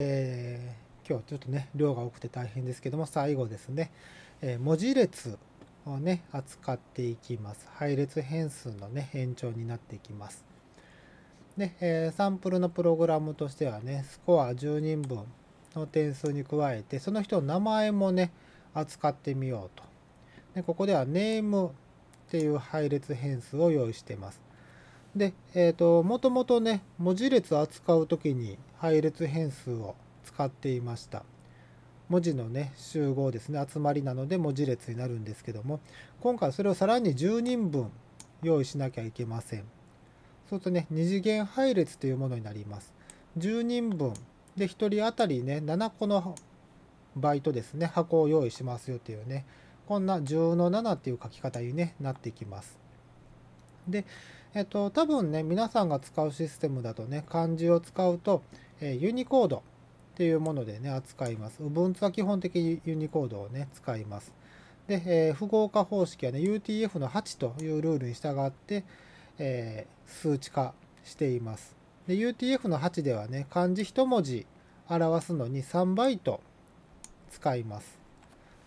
今日ちょっとね量が多くて大変ですけども最後ですね、えー、文字列をね扱っていきます。配列変数のね延長になっていきます。で、えー、サンプルのプログラムとしてはねスコア10人分の点数に加えてその人の名前もね扱ってみようと。でここではネームっていう配列変数を用意してます。で、えっ、ー、と、もともとね、文字列扱うときに配列変数を使っていました。文字のね、集合ですね、集まりなので文字列になるんですけども、今回それをさらに10人分用意しなきゃいけません。そうするとね、二次元配列というものになります。10人分で1人当たりね、7個のバイトですね、箱を用意しますよというね、こんな10の7っていう書き方に、ね、なってきます。で、えっと、多分ね、皆さんが使うシステムだとね、漢字を使うと、え、ユニコードっていうものでね、扱います。Ubuntu は基本的にユニコードをね、使います。で、えー、符号化方式はね、UTF の8というルールに従って、えー、数値化しています。で、UTF の8ではね、漢字1文字表すのに3バイト使います。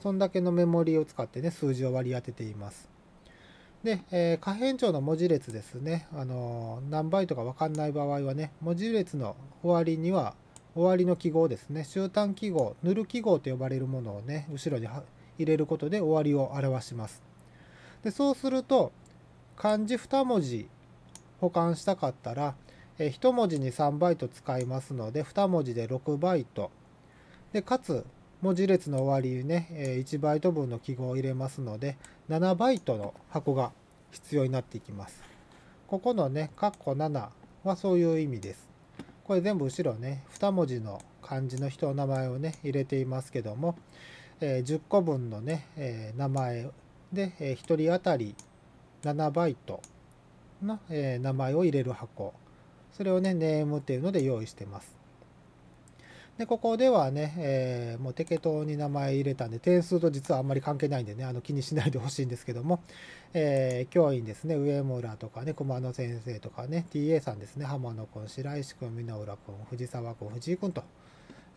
そんだけのメモリを使ってね、数字を割り当てています。で、えー、可変調の文字列ですね、あのー、何バイトか分かんない場合はね、文字列の終わりには、終わりの記号ですね、終端記号、塗る記号と呼ばれるものをね、後ろに入れることで終わりを表します。でそうすると、漢字2文字保管したかったら、えー、1文字に3バイト使いますので、2文字で6バイト。でかつ、文字列の終わりにね、1バイト分の記号を入れますので、7バイトの箱が必要になっていきます。ここのね、カッコ7はそういう意味です。これ全部後ろね、2文字の漢字の人の名前をね、入れていますけども、え10個分のね、え名前で、え1人当たり7バイトの、え名前を入れる箱。それをね、ネームっていうので用意してます。で、ここではね、えー、もう適当に名前入れたんで、点数と実はあんまり関係ないんでね、あの気にしないでほしいんですけども、えー、教員ですね、上村とかね、熊野先生とかね、TA さんですね、浜野君、白石君、箕浦君、藤沢君、藤井君と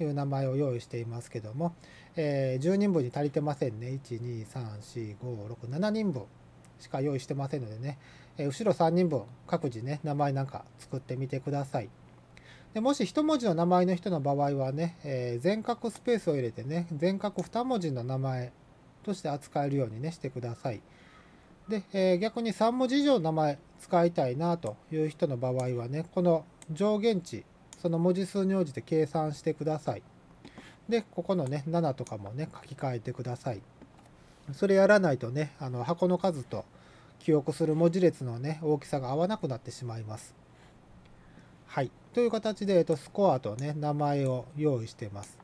いう名前を用意していますけども、えー、10人分に足りてませんね。1、2、3、4、5、6、7人分しか用意してませんのでね、え後ろ3人分各自ね、名前なんか作ってみてください。でもし1文字の名前の人の場合はね、えー、全角スペースを入れてね、全角2文字の名前として扱えるようにね、してください。で、えー、逆に3文字以上の名前使いたいなという人の場合はね、この上限値、その文字数に応じて計算してください。で、ここのね、7とかもね、書き換えてください。それやらないとね、あの箱の数と記憶する文字列のね、大きさが合わなくなってしまいます。はい。という形で、えっと、スコアとね、名前を用意しています。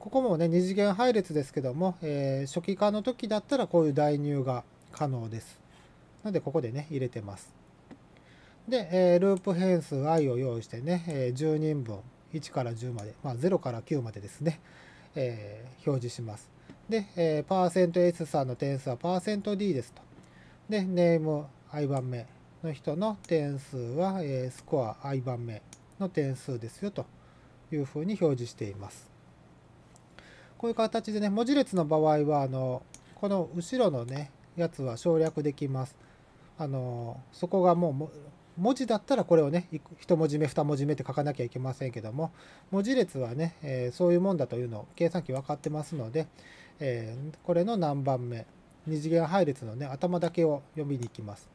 ここもね、二次元配列ですけども、えー、初期化の時だったらこういう代入が可能です。なので、ここでね、入れてます。で、えー、ループ変数 i を用意してね、えー、10人分、1から10まで、まあ、0から9までですね、えー、表示します。で、えー、パーセント %s さんの点数はパーセント %d ですと。で、ネーム i 番目、の人の点数は、えスコア i 番目の点数ですよというふうに表示しています。こういう形でね、文字列の場合は、あの、この後ろのね、やつは省略できます。あの、そこがもう、文字だったらこれをね、1文字目、2文字目って書かなきゃいけませんけども、文字列はね、えー、そういうもんだというのを計算機分かってますので、えー、これの何番目、二次元配列のね、頭だけを読みに行きます。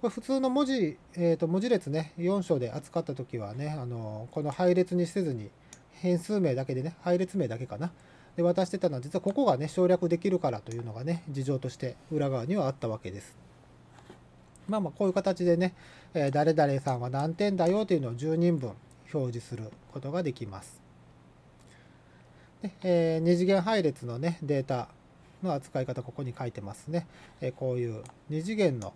これ普通の文字、えー、と文字列ね、4章で扱った時はね、あのこの配列にせずに、変数名だけでね、配列名だけかな。で渡してたのは、実はここがね、省略できるからというのがね、事情として裏側にはあったわけです。まあまあ、こういう形でね、えー、誰々さんは何点だよというのを10人分表示することができます。でえー、二次元配列のね、データの扱い方、ここに書いてますね。えー、こういう二次元の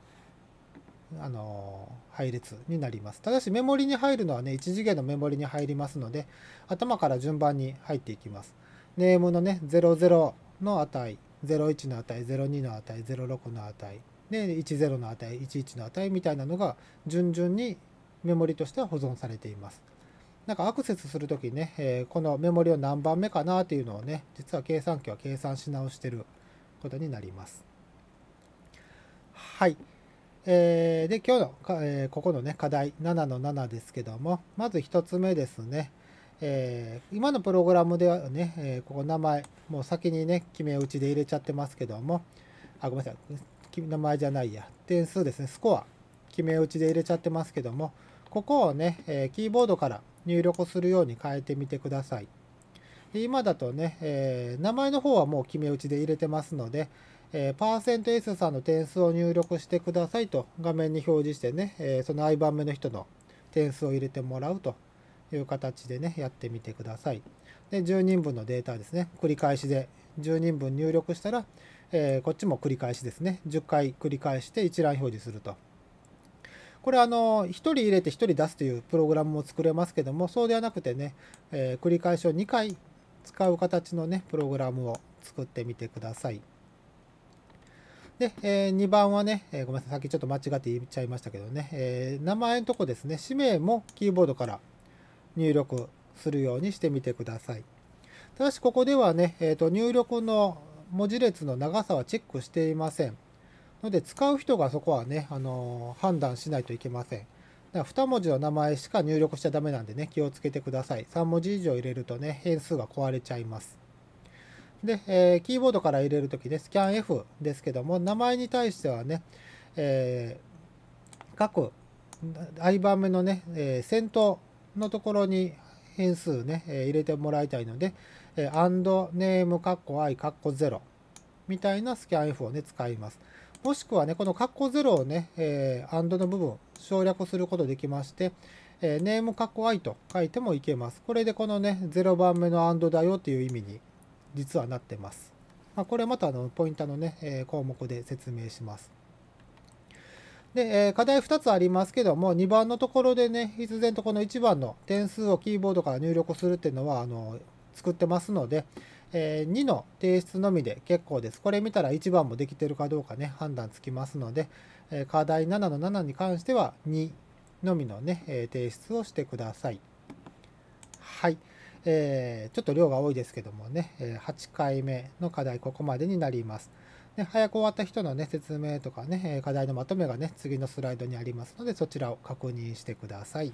あの配列になります。ただしメモリに入るのはね、1次元のメモリに入りますので、頭から順番に入っていきます。ネームのね、00の値、01の値、02の値、06の値、で、10の値、11の値みたいなのが順々にメモリとしては保存されています。なんかアクセスするときね、えこのメモリを何番目かなっていうのをね、実は計算機は計算し直してることになります。はい。えー、で、今日の、えー、ここのね、課題7の7ですけども、まず1つ目ですね。えー、今のプログラムではね、えここ名前、もう先にね、決め打ちで入れちゃってますけども、あ、ごめんなさい、名前じゃないや、点数ですね、スコア、決め打ちで入れちゃってますけども、ここをね、えキーボードから入力するように変えてみてください。今だとね、え名前の方はもう決め打ちで入れてますので、えー、パーセント %S さんの点数を入力してくださいと画面に表示してね、えー、その i 番目の人の点数を入れてもらうという形でね、やってみてください。で、10人分のデータですね、繰り返しで10人分入力したら、えー、こっちも繰り返しですね、10回繰り返して一覧表示すると。これあの、1人入れて1人出すというプログラムも作れますけども、そうではなくてね、え繰り返しを2回使う形のね、プログラムを作ってみてください。で、えー、2番はね、えー、ごめんなさい、さっきちょっと間違って言っちゃいましたけどね、えー、名前のとこですね、氏名もキーボードから入力するようにしてみてください。ただし、ここではね、えーと、入力の文字列の長さはチェックしていません。ので、使う人がそこはね、あの判断しないといけません。だから2文字の名前しか入力しちゃダメなんでね、気をつけてください。3文字以上入れるとね、変数が壊れちゃいます。で、えー、キーボードから入れるときね、スキャン F ですけども、名前に対してはね、えー、各 i 番目のね、えー、先頭のところに変数ね、えー、入れてもらいたいので、えー、and name カッコ i カッコ0みたいなスキャン F をね、使います。もしくはね、このカッコ0をね、えー、and の部分省略することできまして、えー、name カッコ i と書いてもいけます。これでこのね、0番目の and だよっていう意味に実はなってます。まあ、これまたあのポインターのね、え項目で説明します。で、え課題2つありますけども、2番のところでね、必然とこの1番の点数をキーボードから入力するっていうのは、あの、作ってますので、えー2の提出のみで結構です。これ見たら1番もできてるかどうかね、判断つきますので、え課題7の7に関しては2のみのね、え提出をしてください。はい。えー、ちょっと量が多いですけどもね、8回目の課題、ここまでになります。で早く終わった人のね、説明とかね、課題のまとめがね、次のスライドにありますので、そちらを確認してください。